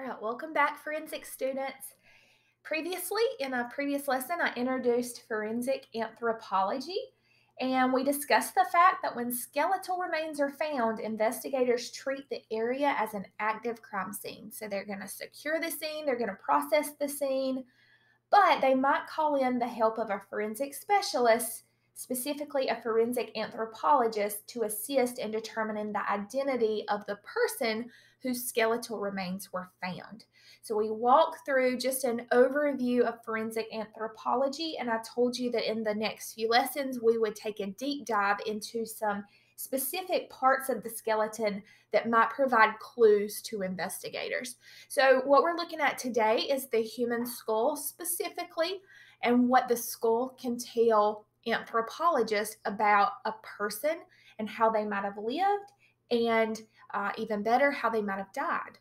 All right, welcome back, forensic students. Previously, in a previous lesson, I introduced forensic anthropology, and we discussed the fact that when skeletal remains are found, investigators treat the area as an active crime scene. So they're going to secure the scene, they're going to process the scene, but they might call in the help of a forensic specialist specifically a forensic anthropologist, to assist in determining the identity of the person whose skeletal remains were found. So, we walk through just an overview of forensic anthropology, and I told you that in the next few lessons, we would take a deep dive into some specific parts of the skeleton that might provide clues to investigators. So, what we're looking at today is the human skull specifically, and what the skull can tell anthropologists about a person and how they might have lived, and uh, even better, how they might have died.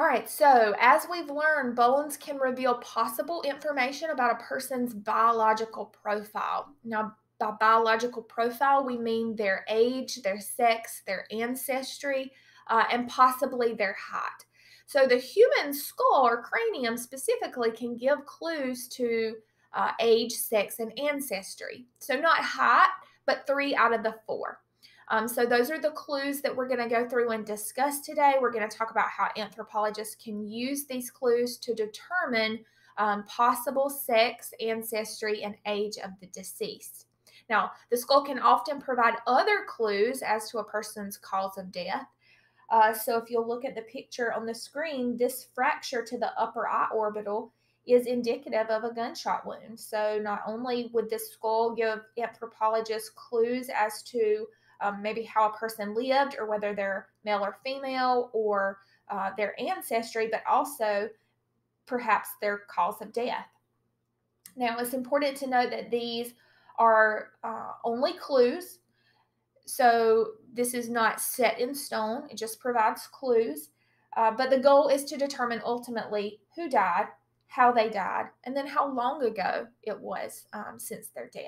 All right, so as we've learned, bones can reveal possible information about a person's biological profile. Now, by biological profile, we mean their age, their sex, their ancestry, uh, and possibly their height. So the human skull or cranium specifically can give clues to uh, age, sex, and ancestry. So not height, but three out of the four. Um, so those are the clues that we're going to go through and discuss today. We're going to talk about how anthropologists can use these clues to determine um, possible sex, ancestry, and age of the deceased. Now, the skull can often provide other clues as to a person's cause of death. Uh, so if you'll look at the picture on the screen, this fracture to the upper eye orbital is indicative of a gunshot wound. So not only would this skull give anthropologists clues as to um, maybe how a person lived or whether they're male or female or uh, their ancestry, but also perhaps their cause of death. Now, it's important to note that these are uh, only clues. So this is not set in stone, it just provides clues. Uh, but the goal is to determine ultimately who died, how they died, and then how long ago it was um, since their death.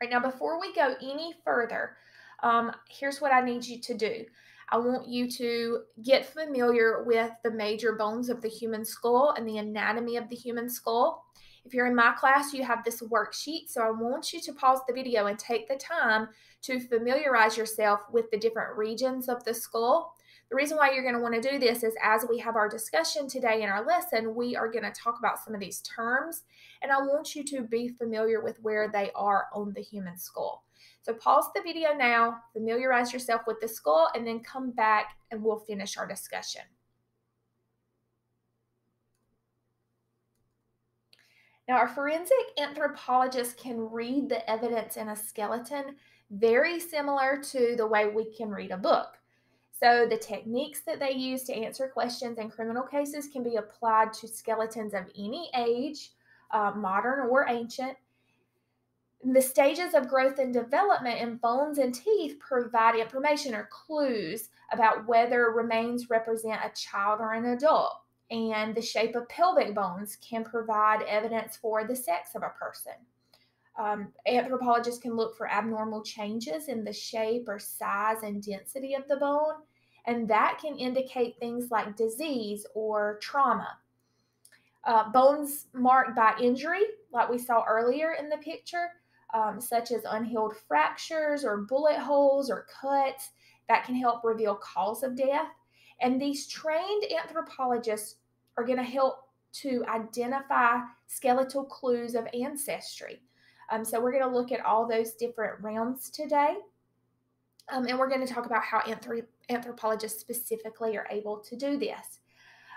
Right now, before we go any further, um, here's what I need you to do. I want you to get familiar with the major bones of the human skull and the anatomy of the human skull. If you're in my class, you have this worksheet. So I want you to pause the video and take the time to familiarize yourself with the different regions of the skull. The reason why you're going to want to do this is as we have our discussion today in our lesson, we are going to talk about some of these terms, and I want you to be familiar with where they are on the human skull. So pause the video now, familiarize yourself with the skull, and then come back and we'll finish our discussion. Now, our forensic anthropologist can read the evidence in a skeleton very similar to the way we can read a book. So, the techniques that they use to answer questions in criminal cases can be applied to skeletons of any age, uh, modern or ancient. The stages of growth and development in bones and teeth provide information or clues about whether remains represent a child or an adult and the shape of pelvic bones can provide evidence for the sex of a person. Um, anthropologists can look for abnormal changes in the shape or size and density of the bone, and that can indicate things like disease or trauma. Uh, bones marked by injury, like we saw earlier in the picture, um, such as unhealed fractures or bullet holes or cuts, that can help reveal cause of death. And these trained anthropologists are going to help to identify skeletal clues of ancestry. Um, so we're going to look at all those different realms today. Um, and we're going to talk about how anthrop- anthropologists specifically are able to do this.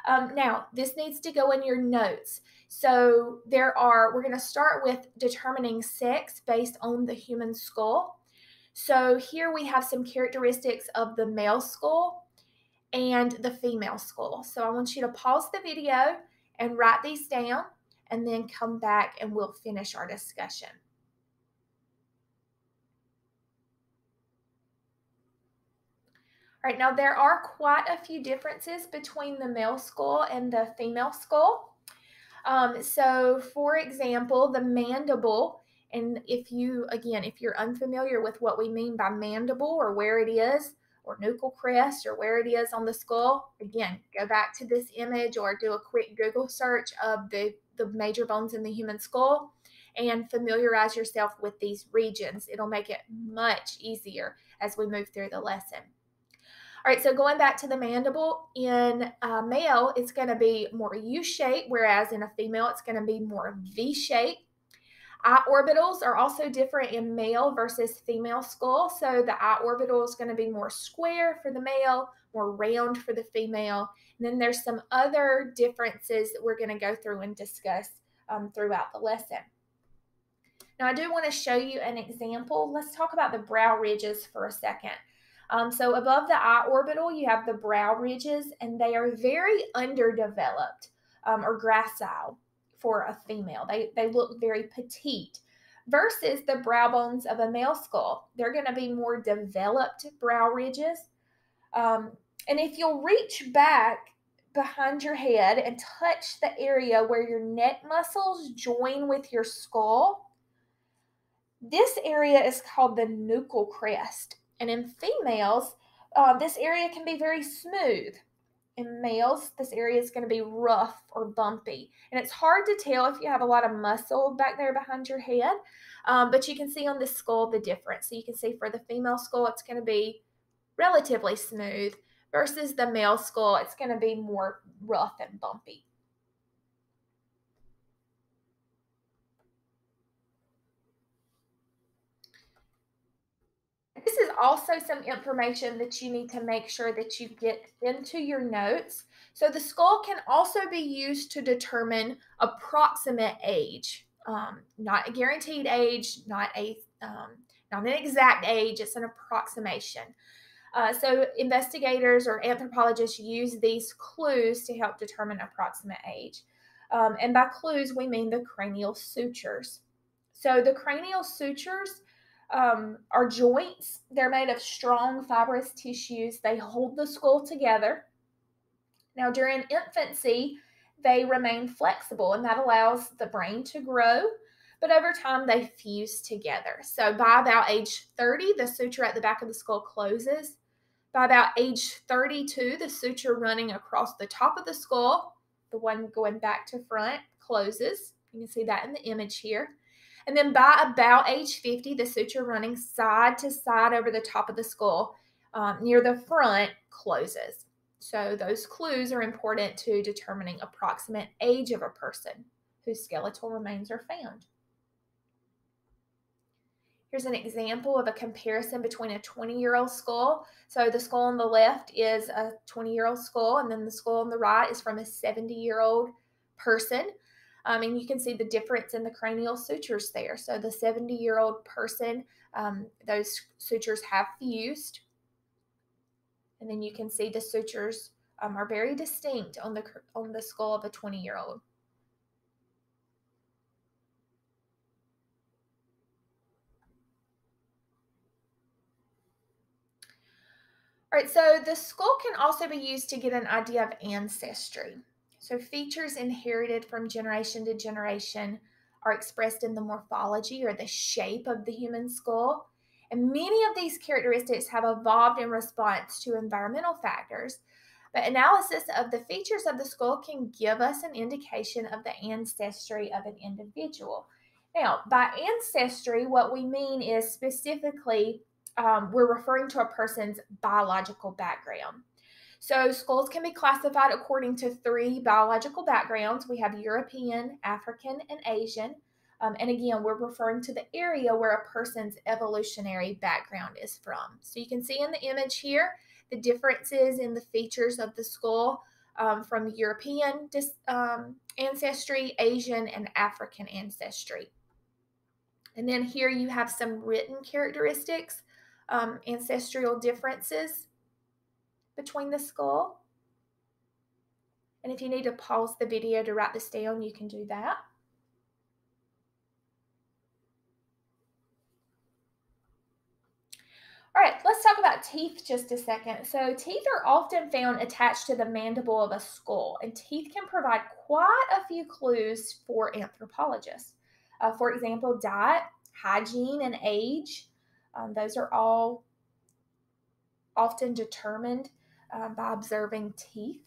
Um, now, this needs to go in your notes. So, there are, we're going to start with determining sex based on the human skull. So, here we have some characteristics of the male skull and the female skull. So I want you to pause the video and write these down and then come back and we'll finish our discussion. All right, now there are quite a few differences between the male skull and the female skull. Um, so, for example, the mandible And if you, again, if you're unfamiliar with what we mean by mandible or where it is, or nuchal crest, or where it is on the skull, again, go back to this image or do a quick Google search of the, the major bones in the human skull and familiarize yourself with these regions. It'll make it much easier as we move through the lesson. All right, so going back to the mandible, in a male, it's going to be more U-shaped, whereas in a female, it's going to be more V-shaped. Eye orbitals are also different in male versus female skull. So the eye orbital is going to be more square for the male, more round for the female. And then there's some other differences that we're going to go through and discuss um, throughout the lesson. Now, I do want to show you an example. Let's talk about the brow ridges for a second. Um, so above the eye orbital, you have the brow ridges, and they are very underdeveloped um, or gracile for a female. They, they look very petite versus the brow bones of a male skull. They're going to be more developed brow ridges. Um, and if you'll reach back behind your head and touch the area where your neck muscles join with your skull, this area is called the nuchal crest. And in females, uh, this area can be very smooth. In males, this area is going to be rough or bumpy. And it's hard to tell if you have a lot of muscle back there behind your head, um, but you can see on the skull the difference. So you can see for the female skull, it's going to be relatively smooth versus the male skull, it's going to be more rough and bumpy. This is also some information that you need to make sure that you get into your notes. So the skull can also be used to determine approximate age, um, not a guaranteed age, not a um, not an exact age. It's an approximation. Uh, so investigators or anthropologists use these clues to help determine approximate age. Um, and by clues, we mean the cranial sutures. So the cranial sutures um, are joints. They're made of strong fibrous tissues. They hold the skull together. Now, during infancy, they remain flexible, and that allows the brain to grow. But over time, they fuse together. So, by about age 30, the suture at the back of the skull closes. By about age 32, the suture running across the top of the skull, the one going back to front, closes. You can see that in the image here. And then by about age 50, the suture running side to side over the top of the skull um, near the front closes. So those clues are important to determining approximate age of a person whose skeletal remains are found. Here's an example of a comparison between a 20 year old skull. So the skull on the left is a 20 year old skull, and then the skull on the right is from a 70 year old person. Um, and you can see the difference in the cranial sutures there. So the 70 year old person, um, those sutures have fused. And then you can see the sutures um, are very distinct on the, on the skull of a 20 year old. All right, so the skull can also be used to get an idea of ancestry. So, features inherited from generation to generation are expressed in the morphology or the shape of the human skull. And many of these characteristics have evolved in response to environmental factors. But analysis of the features of the skull can give us an indication of the ancestry of an individual. Now, by ancestry, what we mean is specifically um, we're referring to a person's biological background. So, skulls can be classified according to three biological backgrounds. We have European, African, and Asian. Um, and again, we're referring to the area where a person's evolutionary background is from. So, you can see in the image here the differences in the features of the skull um, from European um, ancestry, Asian, and African ancestry. And then here you have some written characteristics, um, ancestral differences between the skull. And if you need to pause the video to write this down, you can do that. All right, let's talk about teeth just a second. So teeth are often found attached to the mandible of a skull, and teeth can provide quite a few clues for anthropologists. Uh, for example, diet hygiene and age. Um, those are all often determined uh, by observing teeth.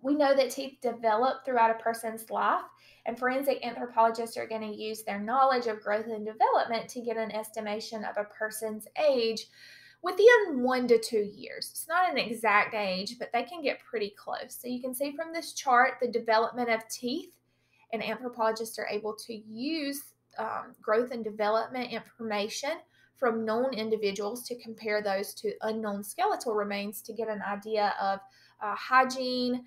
We know that teeth develop throughout a person's life, and forensic anthropologists are going to use their knowledge of growth and development to get an estimation of a person's age within one to two years. It's not an exact age, but they can get pretty close. So you can see from this chart the development of teeth, and anthropologists are able to use um, growth and development information from known individuals to compare those to unknown skeletal remains to get an idea of uh, hygiene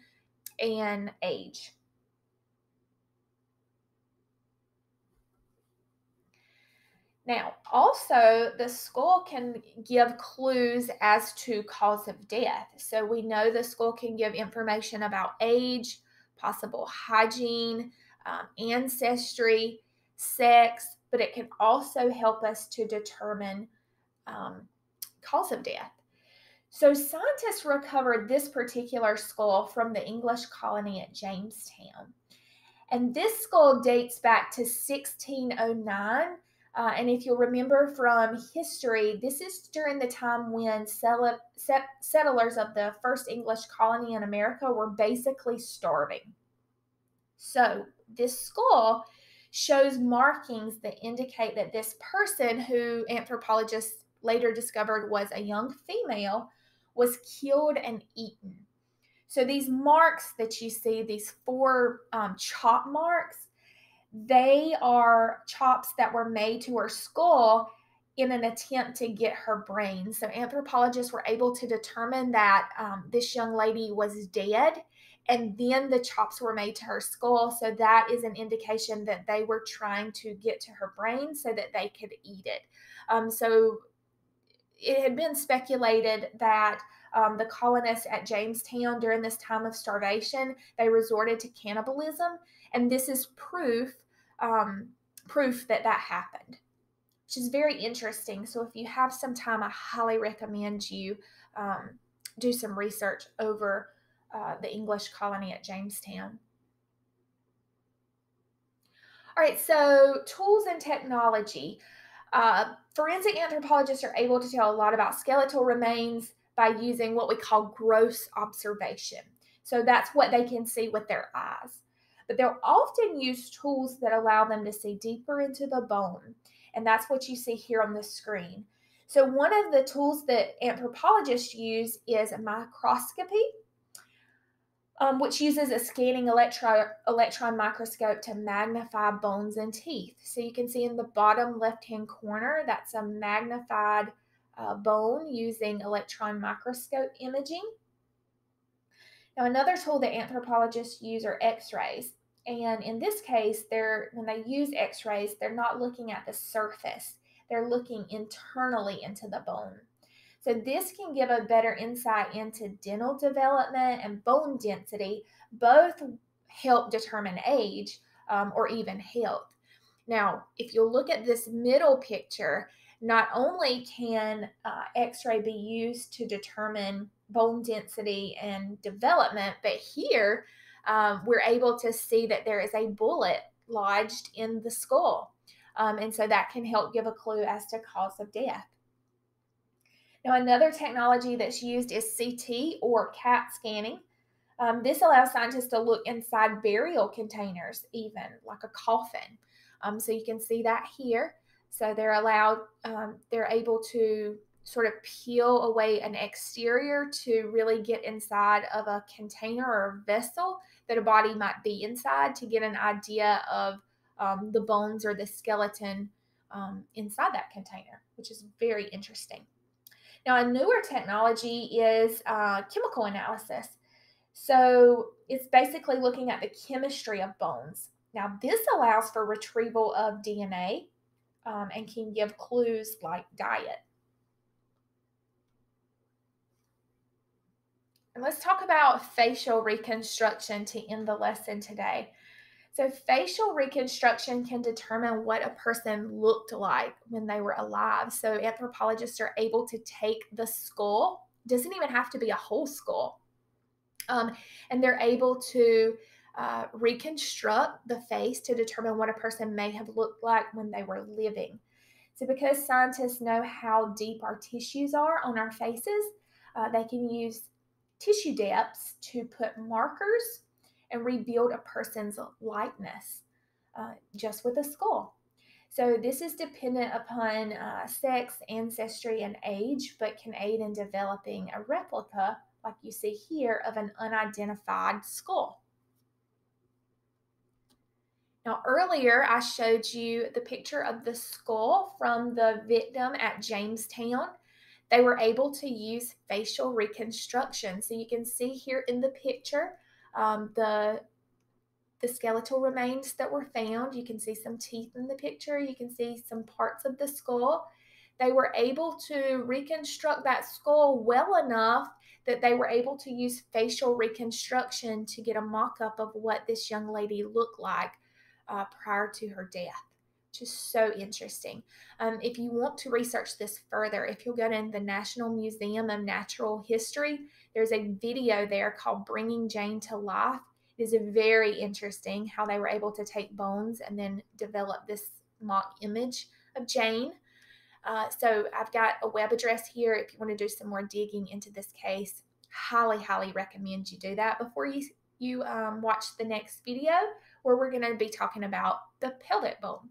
and age. Now, also, the skull can give clues as to cause of death. So, we know the skull can give information about age, possible hygiene, um, ancestry, sex, but it can also help us to determine um, cause of death. So, scientists recovered this particular skull from the English colony at Jamestown. And this skull dates back to 1609 uh, and if you'll remember from history, this is during the time when settlers of the first English colony in America were basically starving. So, this skull shows markings that indicate that this person, who anthropologists later discovered was a young female, was killed and eaten. So, these marks that you see, these four um, chop marks, they are chops that were made to her skull in an attempt to get her brain. So anthropologists were able to determine that um, this young lady was dead. And then the chops were made to her skull. So that is an indication that they were trying to get to her brain so that they could eat it. Um, so it had been speculated that um, the colonists at Jamestown during this time of starvation, they resorted to cannibalism. And this is proof um, proof that that happened, which is very interesting. So, if you have some time, I highly recommend you um, do some research over uh, the English colony at Jamestown. All right, so tools and technology. Uh, forensic anthropologists are able to tell a lot about skeletal remains by using what we call gross observation. So that's what they can see with their eyes but they'll often use tools that allow them to see deeper into the bone. And that's what you see here on the screen. So, one of the tools that anthropologists use is microscopy, um, which uses a scanning electro- electron microscope to magnify bones and teeth. So, you can see in the bottom left hand corner, that's a magnified uh, bone using electron microscope imaging. Now, another tool that anthropologists use are x-rays. And in this case, they're when they use x-rays, they're not looking at the surface. They're looking internally into the bone. So this can give a better insight into dental development and bone density. Both help determine age um, or even health. Now, if you look at this middle picture, not only can uh, x-ray be used to determine bone density and development. But here, um, we're able to see that there is a bullet lodged in the skull. Um, and so that can help give a clue as to cause of death. Now, another technology that's used is CT or CAT scanning. Um, this allows scientists to look inside burial containers, even like a coffin. Um, so you can see that here. So they're allowed, um, they're able to sort of peel away an exterior to really get inside of a container or a vessel that a body might be inside to get an idea of um, the bones or the skeleton um, inside that container, which is very interesting. Now, a newer technology is uh, chemical analysis. So it's basically looking at the chemistry of bones. Now, this allows for retrieval of DNA um, and can give clues like diet. And let's talk about facial reconstruction to end the lesson today. So, facial reconstruction can determine what a person looked like when they were alive. So, anthropologists are able to take the skull, doesn't even have to be a whole skull, um, and they're able to uh, reconstruct the face to determine what a person may have looked like when they were living. So, because scientists know how deep our tissues are on our faces, uh, they can use tissue depths to put markers and rebuild a person's likeness uh, just with a skull. So, this is dependent upon uh, sex, ancestry, and age, but can aid in developing a replica, like you see here, of an unidentified skull. Now, earlier I showed you the picture of the skull from the victim at Jamestown. They were able to use facial reconstruction. So you can see here in the picture um, the, the skeletal remains that were found. You can see some teeth in the picture. You can see some parts of the skull. They were able to reconstruct that skull well enough that they were able to use facial reconstruction to get a mock up of what this young lady looked like uh, prior to her death. Just so interesting. Um, if you want to research this further, if you'll go to the National Museum of Natural History, there's a video there called Bringing Jane to Life. It is very interesting how they were able to take bones and then develop this mock image of Jane. Uh, so I've got a web address here if you want to do some more digging into this case. Highly, highly recommend you do that before you you um, watch the next video where we're going to be talking about the pelvic bone.